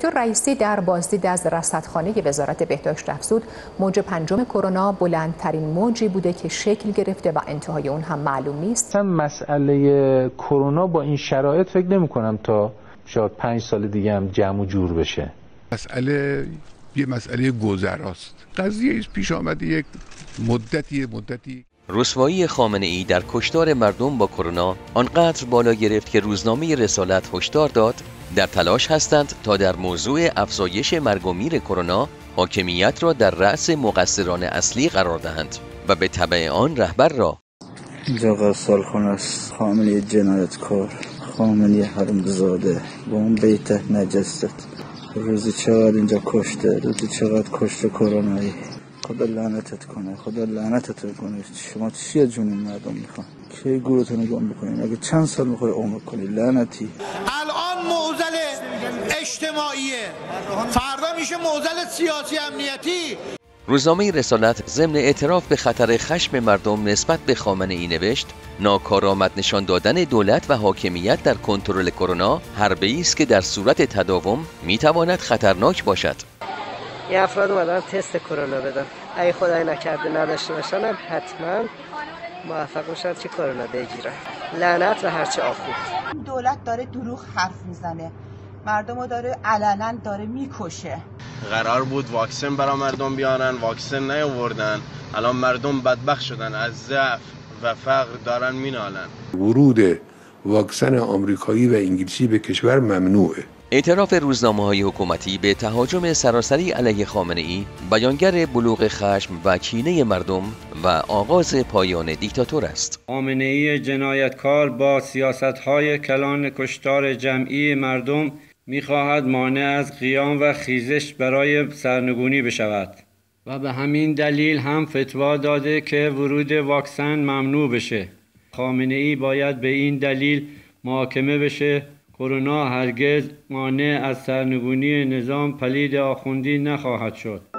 دکتر رئیسی در بازدید از رصدخانه وزارت بهداشت افزود موج پنجم کرونا بلندترین موجی بوده که شکل گرفته و انتهای اون هم معلوم نیست. مسئله کرونا با این شرایط فکر نمی کنم تا شاید پنج سال دیگه هم جمع و جور بشه. مسئله یه مسئله گذراست. قضیه پیش آمده یک مدتی مدتی رسوایی خامنه ای در کشتار مردم با کرونا آنقدر بالا گرفت که روزنامه رسالت هشدار داد در تلاش هستند تا در موضوع افزایش مرگ و میر کرونا حاکمیت را در رأس مقصران اصلی قرار دهند و به طبع آن رهبر را. اینجا غسال خانه است. خامنه جنایتکار خامنه حرمزاده. با اون بیت نجست روزی چقدر اینجا کشته؟ روزی چقدر کشته کرونایی خدا لعنتت کنه خدا لعنتت کنه. شما چی از جون مردم می‌خوان؟ کی گورتون گم بکنین اگه چند سال می‌خوای عمر کنی؟ لعنتی. الان معضل اجتماعیه. فردا میشه معضل سیاسی امنیتی. روزنامه رسالت ضمن اعتراف به خطر خشم مردم نسبت به خامنه ای نوشت ناکارآمد نشان دادن دولت و حاکمیت در کنترل کرونا حربه است که در صورت تداوم می‌تواند خطرناک باشد. یه افراد اومدن تست کرونا بدن. اگه خدای نکرده نداشته باشن هم حتما موفق باشن که کرونا بگیرن. لعنت و هرچه آخود دولت داره دروغ حرف می‌زنه. مردم رو داره علنا داره می‌کشه. قرار بود واکسن برای مردم بیارن واکسن نیاوردن. الان مردم بدبخت شدن از ضعف و فقر دارن مینالن. ورود واکسن آمریکایی و انگلیسی به کشور ممنوعه. اعتراف روزنامه های حکومتی به تهاجم سراسری علیه خامنه ای بیانگر بلوغ خشم و کینه مردم و آغاز پایان دیکتاتور است. خامنه ای جنایتکار با سیاست های کلان کشتار جمعی مردم می‌خواهد مانع از قیام و خیزش برای سرنگونی بشود و به همین دلیل هم فتوا داده که ورود واکسن ممنوع بشه. خامنه ای باید به این دلیل محاکمه بشه کرونا هرگز مانع از سرنگونی نظام پلید آخوندی نخواهد شد.